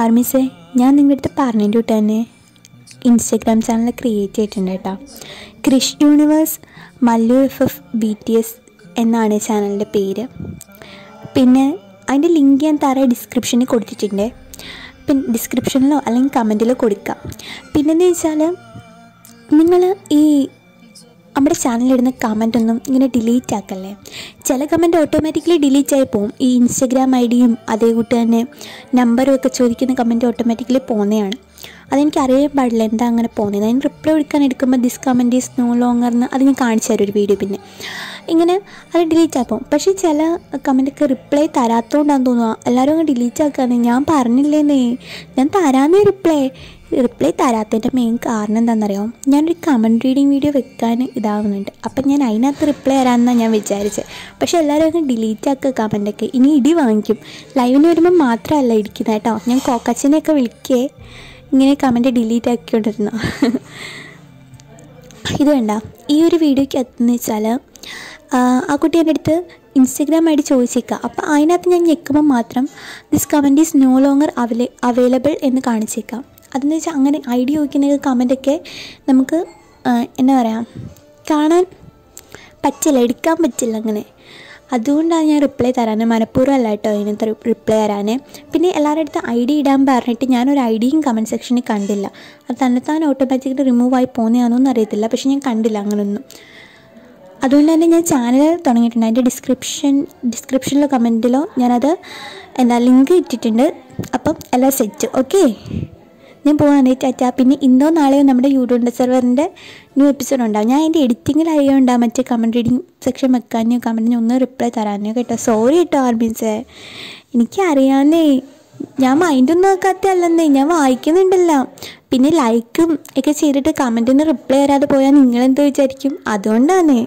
ആർമിസേ ഞാൻ നിങ്ങളുടെ അടുത്ത് പറഞ്ഞിട്ട് തന്നെ ഇൻസ്റ്റഗ്രാം ചാനൽ ക്രിയേറ്റ് ചെയ്തിട്ടുണ്ട് കേട്ടോ. Krish universe Mallu F F B T S എന്നാണ് ചാനലിന്റെ പേര്. പിന്നെ അതിന്റെ ലിങ്ക് ഞാൻ താഴെ ഡിസ്ക്രിപ്ഷനിൽ കൊടുത്തിട്ടുണ്ട്. പിന്നെ ഡിസ്ക്രിപ്ഷനിലോ അല്ലെങ്കിൽ കമന്റിലോ കൊടുക്കാം. പിന്നെന്ന് വെച്ചാൽ നിങ്ങൾ ഈ നമ്മുടെ ചാനലിടുന്ന കമന്റ് ഒന്നും ഇങ്ങനെ ഡിലീറ്റ് ആക്കല്ലേ? ചില കമന്റ് ഓട്ടോമാറ്റിക്കലി ഡിലീറ്റ് ആയി പോകും ഈ ഇൻസ്റ്റഗ്രാം ഐ ഡിയും അതേ കൂട്ട് തന്നെ നമ്പറും ഒക്കെ ചോദിക്കുന്ന കമന്റ് ഓട്ടോമാറ്റിക്കലി പോകുന്നതാണ് അതെനിക്ക് അറിയാൻ പാടില്ല എന്താ അങ്ങനെ പോകുന്നത് അതിന് റിപ്ലൈ കൊടുക്കാൻ എടുക്കുമ്പോൾ this comment is no longer എന്ന് അത് ഞാൻ കാണിച്ചു തരും ഒരു വീഡിയോ പിന്നെ. ഇങ്ങനെ അത് ഡിലീറ്റ് ആക്കും പക്ഷേ ചില കമന്റൊക്കെ റിപ്ലൈ തരാത്തതുകൊണ്ടാണെന്ന് തോന്നുക എല്ലാവരും അങ്ങ് ഡിലീറ്റ് ആക്കുകയാണ് ഞാൻ പറഞ്ഞില്ലേന്നേ. ഞാൻ തരാന്നേ റിപ്ലൈ റിപ്ലൈ തരാത്തതിന്റെ മെയിൻ കാരണം എന്താണെന്നറിയോ ഞാനൊരു കമന്റ് റീഡിങ് വീഡിയോ വെക്കാൻ ഇതാവുന്നുണ്ട്. അപ്പം ഞാൻ അതിനകത്ത് റിപ്ലൈ തരാമെന്നാണ് ഞാൻ വിചാരിച്ചത് പക്ഷേ എല്ലാവരും അങ്ങ് ഡിലീറ്റ് ആക്കുക കമന്റൊക്കെ ഇനി ഇടി വാങ്ങിക്കും. ലൈവിന് വരുമ്പോൾ മാത്രമല്ല ഇടിക്കുന്നത് കേട്ടോ ഞാൻ കോക്കച്ചിനെയൊക്കെ വിളിക്കേ. ഇങ്ങനെ കമന്റ് ഡിലീറ്റ് ആക്കിക്കൊണ്ടിരുന്ന. ഇത് വേണ്ട ഈ ഒരു വീഡിയോയ്ക്ക് എത്തുന്ന വെച്ചാൽ ആ കുട്ടി എന്റെ അടുത്ത് ഇൻസ്റ്റഗ്രാം ആയിട്ട് ചോദിച്ചേക്കാം. അപ്പോൾ അതിനകത്ത് ഞാൻ ഞെക്കുമ്പോൾ മാത്രം this comment is no longer avail available എന്ന് കാണിച്ചേക്കാം. അതെന്ന് വെച്ചാൽ അങ്ങനെ ഐ ഡി ചോദിക്കുന്ന കമന്റൊക്കെ നമുക്ക് എന്താ പറയുക കാണാൻ പറ്റില്ല എടുക്കാൻ പറ്റില്ല അങ്ങനെ. അതുകൊണ്ടാണ് ഞാൻ റിപ്ലൈ തരാൻ മനഃപൂർവം അല്ല കേട്ടോ അതിനകത്ത് റിപ്ലൈ തരാൻ പിന്നെ എല്ലാവരുടെ അടുത്ത് ഐ ഡി ഇടാൻ പറഞ്ഞിട്ട് ഞാനൊരു ഐ ഡിയും കമന്റ് സെക്ഷനിൽ കണ്ടില്ല. അത് തന്നെത്താൻ ഓട്ടോമാറ്റിക്കലി റിമൂവ് ആയി പോകുന്നതാണോന്ന് അറിയത്തില്ല. പക്ഷേ ഞാൻ കണ്ടില്ല അങ്ങനൊന്നും. അതുകൊണ്ട് തന്നെ ഞാൻ ചാനൽ തുടങ്ങിയിട്ടുണ്ട്. അതിന്റെ ഡിസ്ക്രിപ്ഷൻ ഡിസ്ക്രിപ്ഷനിലോ കമന്റിലോ ഞാനത് എന്താ ലിങ്ക് ഇട്ടിട്ടുണ്ട്. അപ്പം എല്ലാം സെറ്റ് ഓക്കെ ഞാൻ പോവാണ്. ടാറ്റ പിന്നെ ഇന്നോ നാളെയോ നമ്മുടെ യൂട്യൂബ് സെർവറിന്റെ ന്യൂ എപ്പിസോഡ് ഉണ്ടാവും. ഞാൻ അതിന്റെ എഡിറ്റിങ്ങിലായതുകൊണ്ടാണ് മറ്റേ കമന്റ് റീഡിങ് സെക്ഷൻ വെക്കാനോ കമന്റിന് ഒന്ന് റിപ്ലൈ തരാനോ കേട്ടോ. സോറി കേട്ടോ എനിക്ക് എനിക്കറിയാന്നേ ഞാൻ മൈൻഡൊന്നും നോക്കാത്തല്ലെന്നേ ഞാൻ വായിക്കുന്നുണ്ടല്ലോ. പിന്നെ ലൈക്കും ഒക്കെ ചെയ്തിട്ട് കമന്റിന് റിപ്ലൈ തരാതെ പോയാൽ നിങ്ങളെന്ത് വിചാരിക്കും? അതുകൊണ്ടാണേ